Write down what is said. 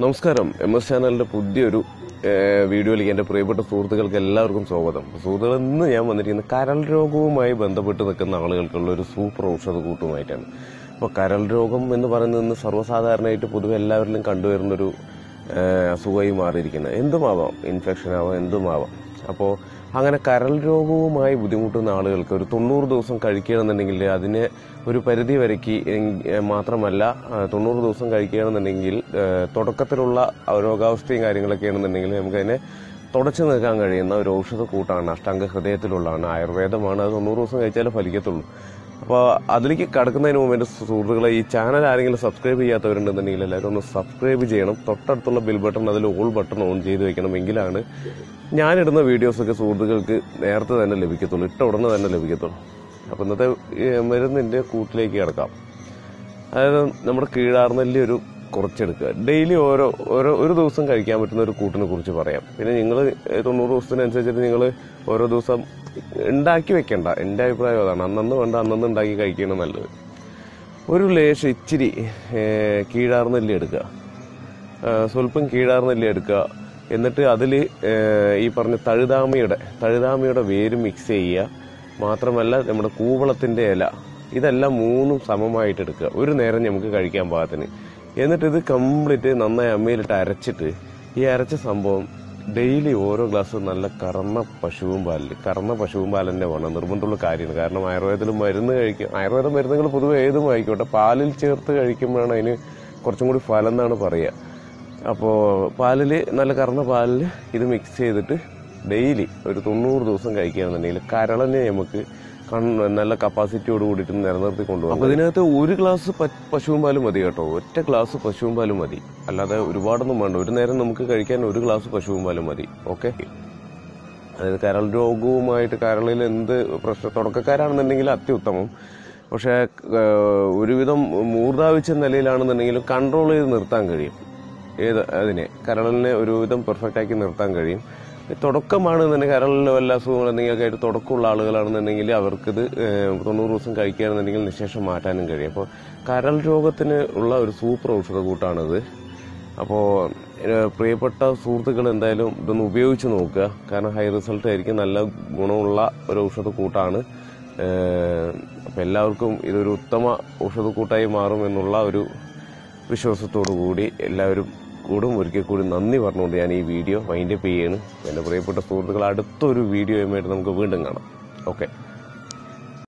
നമസ്കാരം. M S ചാനലിന്റെ പുതിയൊരു വീഡിയോയിലേക്ക് എന്റെ പ്രിയപ്പെട്ട സുഹൃത്തുക്കൾക്ക് എല്ലാവർക്കും സ്വാഗതം. സുഹൃത്തുക്കൾ ഇന്ന് ഞാൻ വന്നിരിക്കുന്നത് കരൾ രോഗവുമായി ബന്ധപ്പെട്ട് നിൽക്കുന്ന ആളുകൾക്കുള്ള ഒരു സൂപ്പർ ഔഷധ കൂട്ടുമായിട്ടാണ്. അപ്പോൾ കരൾ രോഗം എന്ന് പറയുന്നത് ഇന്ന് സർവസാധാരണയായിട്ട് പൊതുവെ എല്ലാവരിലും കണ്ടുവരുന്നൊരു അസുഖമായി മാറിയിരിക്കുന്നത് എന്തുമാവാം? ഇൻഫെക്ഷൻ ആവാം എന്തുമാവാം? അപ്പോൾ അങ്ങനെ കരൾ രോഗവുമായി ബുദ്ധിമുട്ടുന്ന ആളുകൾക്ക് ഒരു തൊണ്ണൂറ് ദിവസം കഴിക്കുകയാണെന്നുണ്ടെങ്കിൽ അതിന് ഒരു പരിധി വരയ്ക്ക് മാത്രമല്ല തൊണ്ണൂറ് ദിവസം കഴിക്കുകയാണെന്നുണ്ടെങ്കിൽ തുടക്കത്തിലുള്ള രോഗാവസ്ഥയും കാര്യങ്ങളൊക്കെ ആണെന്നുണ്ടെങ്കിൽ നമുക്കതിനെ തുടച്ചു നിൽക്കാൻ കഴിയുന്ന ഒരു ഔഷധ കൂട്ടാണ് അഷ്ടാംഗ ഹൃദയത്തിലുള്ളതാണ് ആയുർവേദമാണ്. അത് തൊണ്ണൂറ് ദിവസം കഴിച്ചാലേ ഫലിക്കത്തുള്ളൂ. അപ്പോൾ അതിലേക്ക് കടക്കുന്നതിന് മുമ്പ് എന്റെ സുഹൃത്തുക്കളെ ഈ ചാനൽ ആരെങ്കിലും സബ്സ്ക്രൈബ് ചെയ്യാത്തവരുണ്ടെന്നുണ്ടെങ്കിൽ എല്ലാവരും ഒന്ന് സബ്സ്ക്രൈബ് ചെയ്യണം. തൊട്ടടുത്തുള്ള ബിൽ ബട്ടൺ അതിൽ ഓൾ ബട്ടൺ ഓൺ ചെയ്ത് വെക്കണം എങ്കിലാണ് ഞാനിടുന്ന വീഡിയോസൊക്കെ സുഹൃത്തുക്കൾക്ക് നേരത്തെ തന്നെ ലഭിക്കത്തുള്ളൂ. ഇട്ട ഉടനെ തന്നെ ലഭിക്കത്തുള്ളൂ. അപ്പോൾ ഇന്നത്തെ മരുന്നിന്റെ കൂട്ടിലേക്ക് കിടക്കാം. അതായത് നമ്മുടെ കീഴാർനെല്ലി ഒരു കുറച്ചെടുക്കുക. ഡെയിലി ഓരോ ഓരോ ഒരു ദിവസം കഴിക്കാൻ പറ്റുന്ന ഒരു കൂട്ടിനെ കുറിച്ച് പറയാം. പിന്നെ നിങ്ങൾ തൊണ്ണൂറ് ദിവസത്തിനനുസരിച്ചിട്ട് നിങ്ങൾ ഓരോ ദിവസം ഉണ്ടാക്കി വെക്കണ്ട. എന്റെ അഭിപ്രായം അതാണ്. അന്നന്ന് വേണ്ട അന്നന്ന് ഉണ്ടാക്കി കഴിക്കണം നല്ലത്. ഒരു ലേശം ഇച്ചിരി ഏഹ്, കീഴാർനെല്ലി എടുക്കുക. സ്വല്പം കീഴാർനെല്ലി എടുക്കുക. എന്നിട്ട് അതിൽ ഈ പറഞ്ഞ തഴുതാമയുടെ തഴുതാമയുടെ വേര് മിക്സ് ചെയ്യുക. മാത്രമല്ല നമ്മുടെ കൂവളത്തിന്റെ ഇല. ഇതെല്ലാം മൂന്നും സമമായിട്ട് എടുക്കുക. ഒരു നേരം നമുക്ക് കഴിക്കാൻ പാകത്തിന്. എന്നിട്ട് ഇത് കംപ്ലീറ്റ് നന്നായി അമ്മയിലിട്ട് അരച്ചിട്ട് ഈ അരച്ച സംഭവം ഡെയിലി ഓരോ ഗ്ലാസ് നല്ല കറന്ന പശുവും പാലിൽ കറന്ന പശുവും പാലിന്റെ വേണം നിർബന്ധമുള്ള കാര്യമാണ്. കാരണം ആയുർവേദത്തിൽ മരുന്ന് കഴിക്കും ആയുർവേദ മരുന്നുകൾ പൊതുവെ ഏതും ആയിക്കോട്ടെ പാലിൽ ചേർത്ത് കഴിക്കുമ്പോഴാണ് അതിന് കുറച്ചും കൂടി ഫലം എന്നാണ് പറയുക അപ്പോൾ പാലിൽ നല്ല കറന്ന പാലിൽ ഇത് മിക്സ് ചെയ്തിട്ട് ഡെയിലി ഒരു തൊണ്ണൂറ് ദിവസം കഴിക്കുകയാണെന്നുണ്ടെങ്കിൽ കരളനെ നമുക്ക് നല്ല കപ്പാസിറ്റിയോട് കൂടിയിട്ട് നിലനിർത്തി കൊണ്ടുപോകും അപ്പൊ ഒരു ഗ്ലാസ് പശുവും പാലും മതി കേട്ടോ. ഒറ്റ ഗ്ലാസ് പശുവും പാലും മതി. അല്ലാതെ ഒരുപാടൊന്നും വേണ്ട. ഒരു നേരം നമുക്ക് കഴിക്കാൻ ഒരു ഗ്ലാസ് പശുവും പാലും മതി. ഓക്കെ? അതായത് കരൾ രോഗവുമായിട്ട് കരളിൽ എന്ത് പ്രശ്നം തുടക്കക്കാരാണെന്നുണ്ടെങ്കിൽ അത്യുത്തമം. പക്ഷേ ഒരുവിധം മൂർധാവിച്ച നിലയിലാണെന്നുണ്ടെങ്കിലും കൺട്രോൾ ചെയ്ത് നിർത്താൻ കഴിയും. ഏത് അതിനെ കരളിനെ ഒരുവിധം പെർഫെക്റ്റ് ആക്കി നിർത്താൻ കഴിയും. തുടക്കമാണെന്നുണ്ടെങ്കിൽ കരളിലോ വല്ല അസുഖങ്ങൾ എന്തെങ്കിലുമൊക്കെ ആയിട്ട് തുടക്കമുള്ള ആളുകളാണെന്നുണ്ടെങ്കിൽ അവർക്കിത് തൊണ്ണൂറ് ദിവസം കഴിക്കുകയാണെന്നുണ്ടെങ്കിൽ നിശേഷം മാറ്റാനും കഴിയും. അപ്പോൾ കരൾ രോഗത്തിന് ഉള്ള ഒരു സൂപ്പർ ഔഷധ കൂട്ടാണിത് അപ്പോൾ പ്രിയപ്പെട്ട സുഹൃത്തുക്കൾ എന്തായാലും ഇതൊന്ന് ഉപയോഗിച്ച് നോക്കുക. കാരണം ഹൈ റിസൾട്ട് ആയിരിക്കും നല്ല ഗുണമുള്ള ഒരു ഔഷധ കൂട്ടാണ് അപ്പം എല്ലാവർക്കും ഇതൊരു ഉത്തമ ഔഷധ കൂട്ടായി മാറും എന്നുള്ള ഒരു വിശ്വാസത്തോടു കൂടി എല്ലാവരും കൂടും. ഒരിക്കൽ കൂടി നന്ദി പറഞ്ഞുകൊണ്ട് ഞാൻ ഈ വീഡിയോ വൈൻഡപ്പ് ചെയ്യാണ്. എന്റെ പ്രിയപ്പെട്ട സുഹൃത്തുക്കൾ അടുത്തൊരു വീഡിയോയുമായിട്ട് നമുക്ക് വീണ്ടും കാണാം. ഓക്കെ